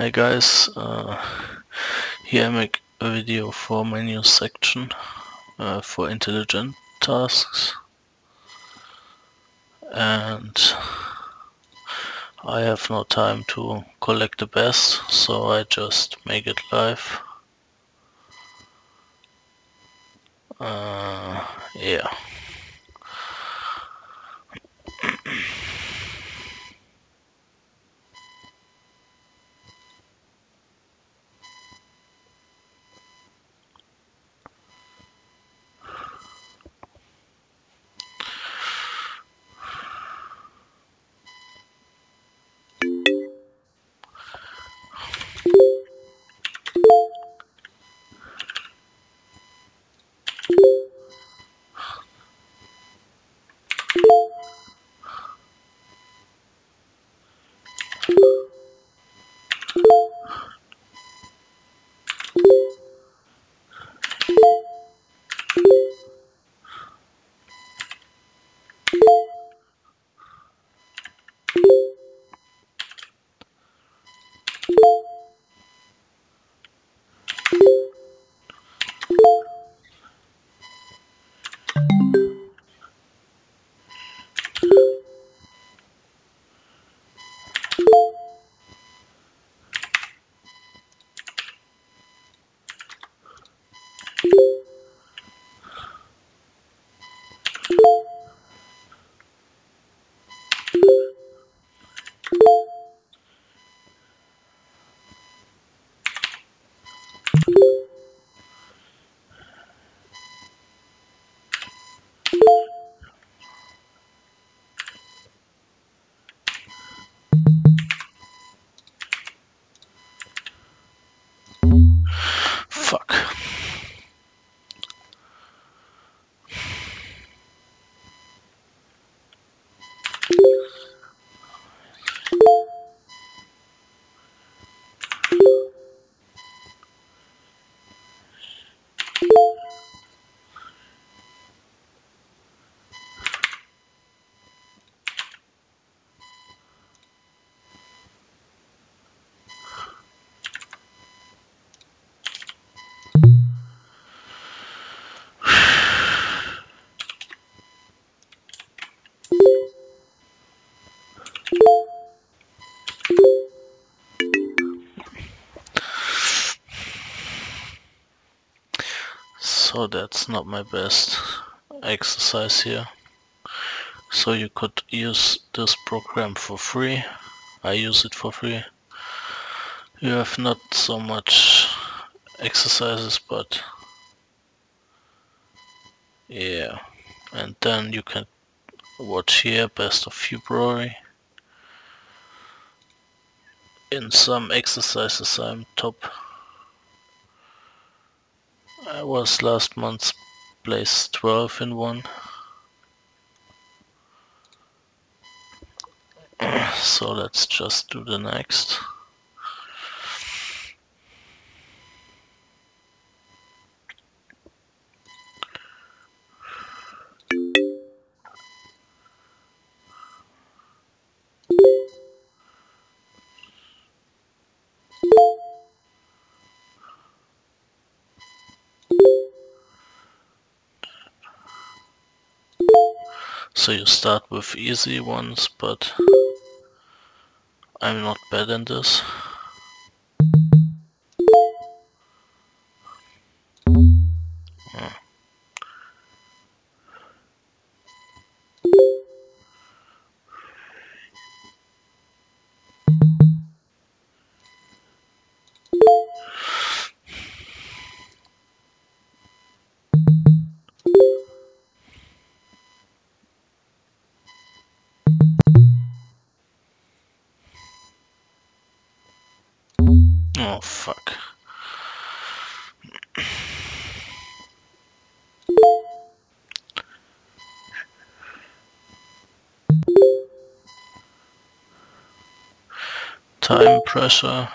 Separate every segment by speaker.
Speaker 1: Hey guys, uh, here I make a video for my new section uh, for intelligent tasks and I have no time to collect the best so I just make it live. Uh, yeah. Thank you. So that's not my best exercise here. So you could use this program for free. I use it for free. You have not so much exercises but yeah and then you can watch here best of February in some exercises I'm top I was last month's place 12 in one. So let's just do the next. So you start with easy ones, but I'm not bad in this. Time pressure.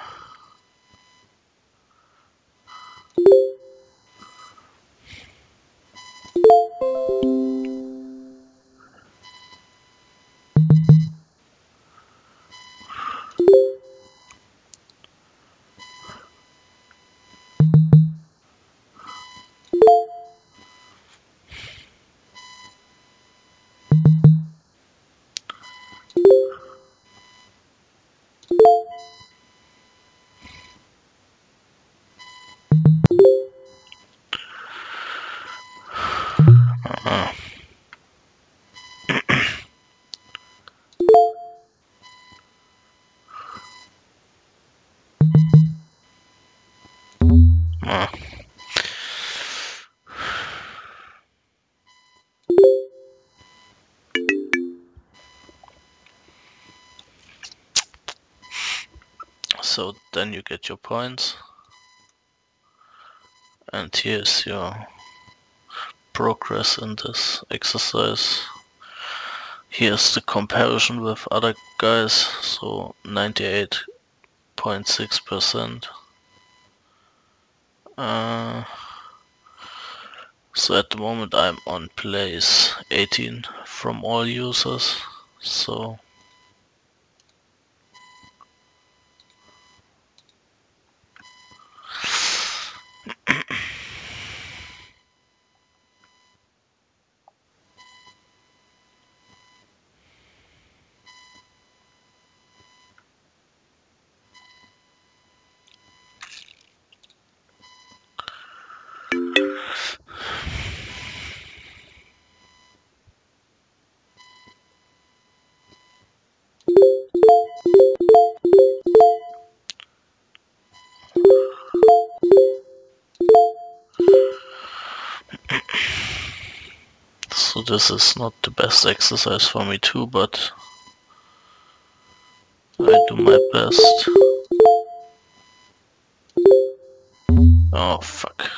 Speaker 1: Ah. So then you get your points. And here's your progress in this exercise. Here's the comparison with other guys, so 98.6%. Uh, so at the moment I'm on place 18 from all users, so this is not the best exercise for me too, but I do my best. Oh fuck.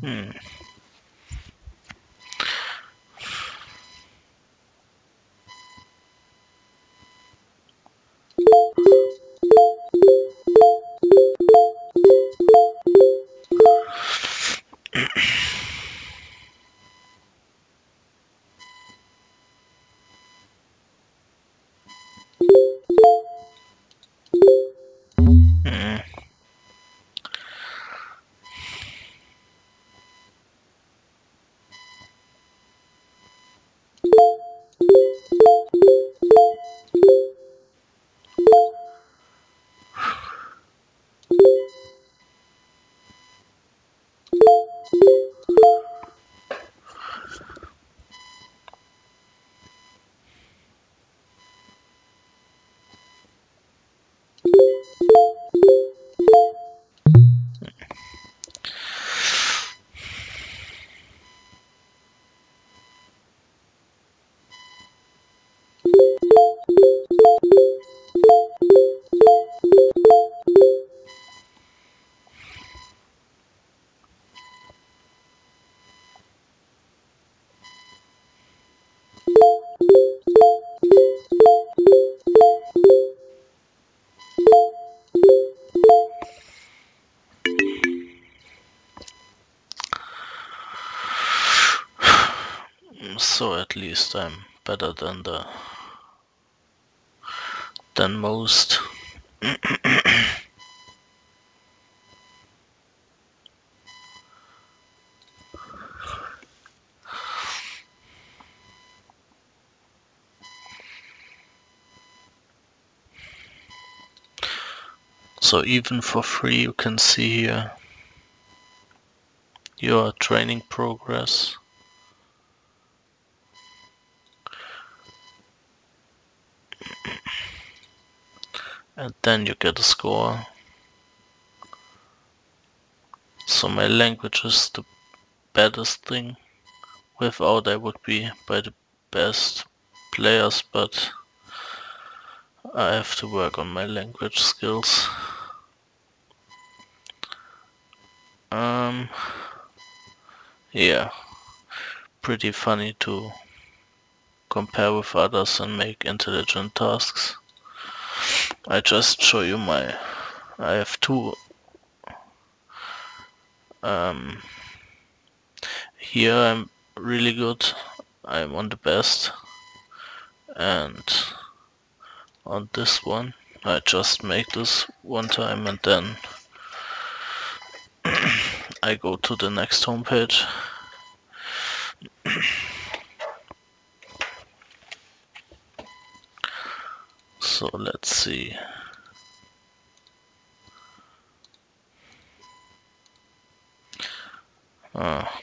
Speaker 1: Hmm. I'm better than the than most. So even for free you can see here your training progress. And then you get a score. So my language is the baddest thing. Without I would be by the best players, but I have to work on my language skills. Um, yeah, pretty funny to compare with others and make intelligent tasks. I just show you my I have two um, here I'm really good I'm on the best and on this one I just make this one time and then I go to the next homepage So let's see. Ah.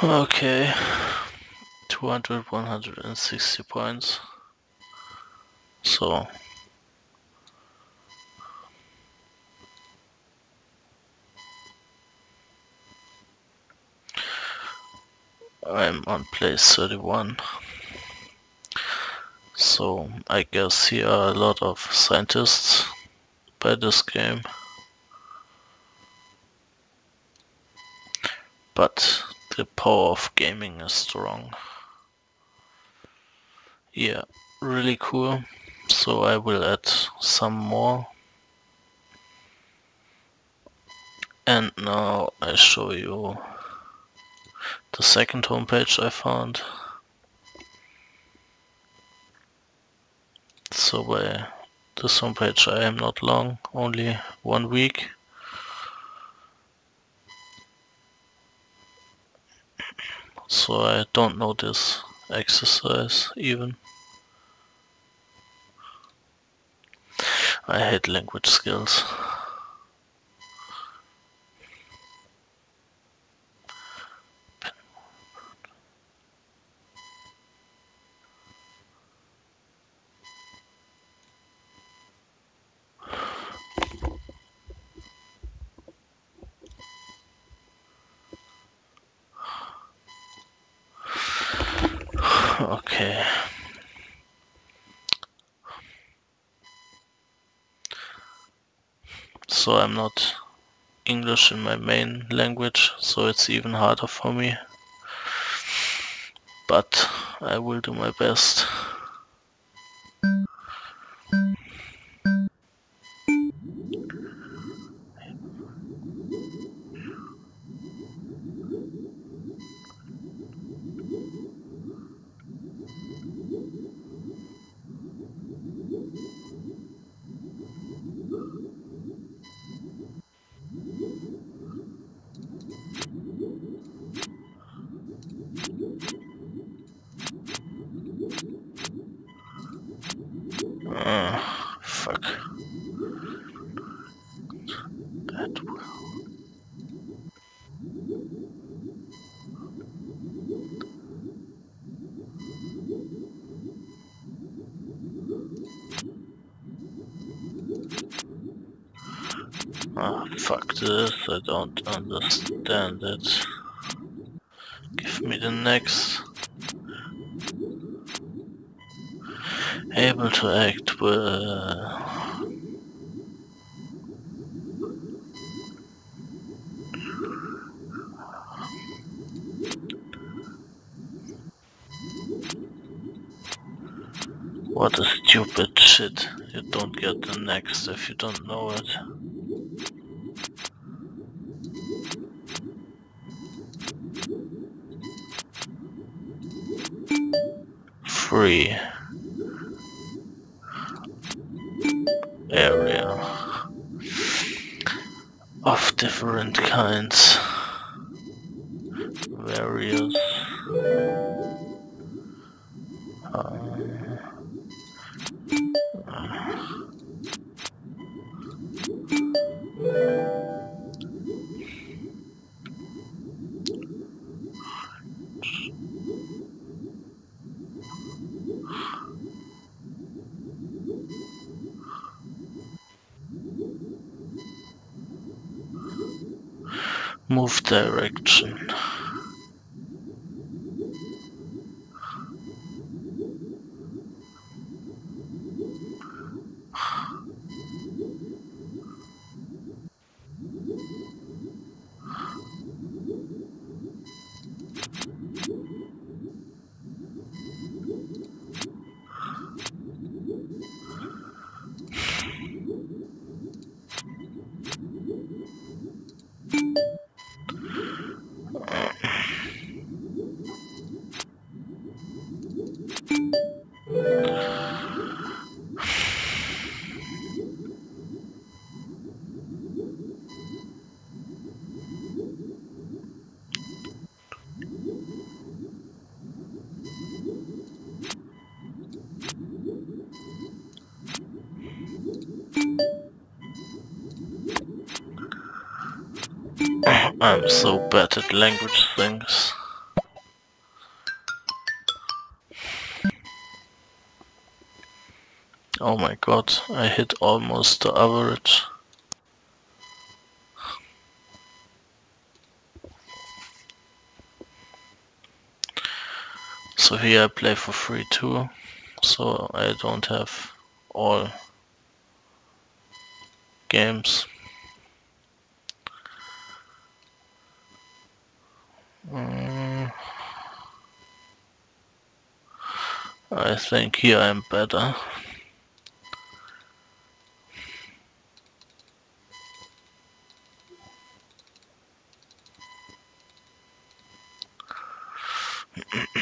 Speaker 1: Okay, 200, 160 points. So, I'm on place 31. So, I guess here are a lot of scientists by this game. But the power of gaming is strong. Yeah, really cool. So I will add some more. And now I show you the second homepage I found. So by this homepage I am not long, only one week. So I don't know this exercise even. I hate language skills. Okay. So I'm not English in my main language, so it's even harder for me. But I will do my best. Ah, fuck this, I don't understand it. Give me the next. Able to act with... Uh, what a stupid shit. You don't get the next if you don't know it. free different kinds Move direction. I'm so bad at language things. Oh my god, I hit almost the average. So here I play for free too, so I don't have all games. Mm. I think here I'm better.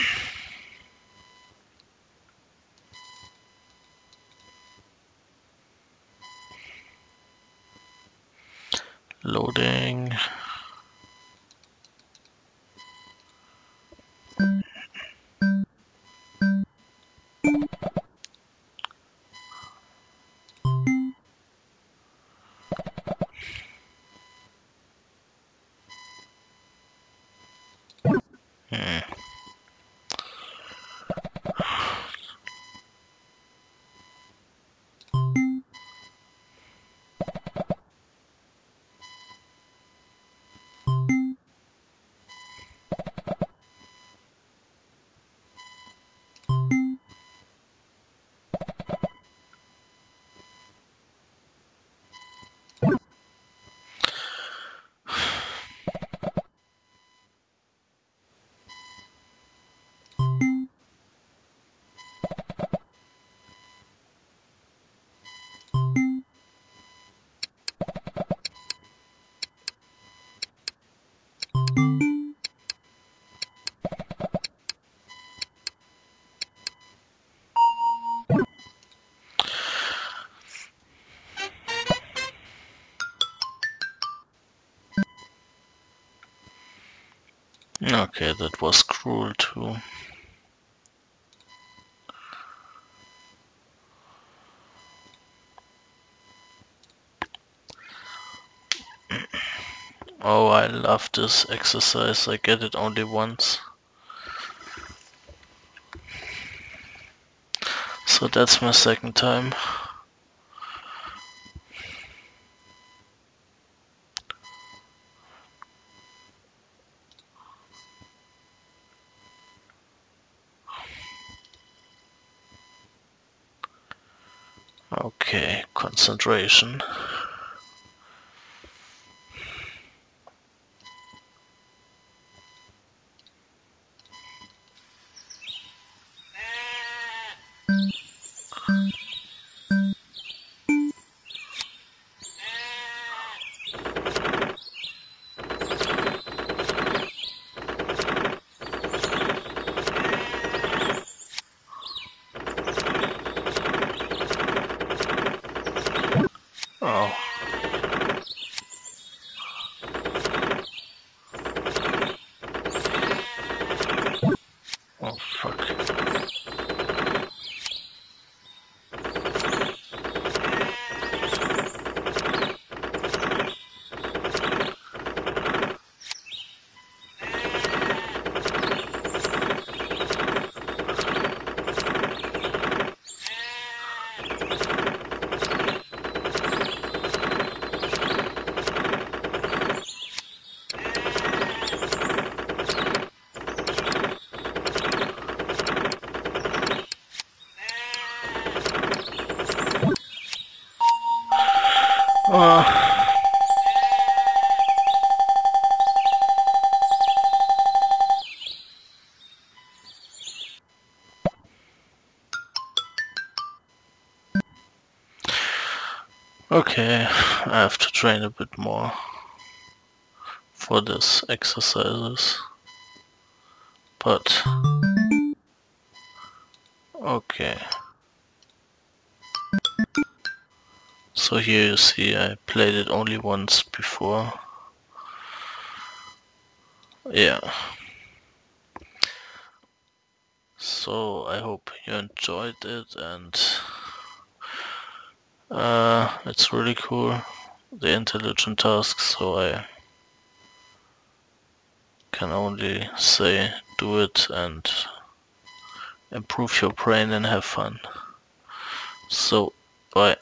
Speaker 1: Loading. Okay, that was cruel too. Oh, I love this exercise. I get it only once. So that's my second time. Okay, concentration. Okay, I have to train a bit more for this exercises. But okay. So here you see I played it only once before. Yeah. So I hope you enjoyed it and uh, it's really cool the intelligent task, so I can only say do it and improve your brain and have fun. So bye.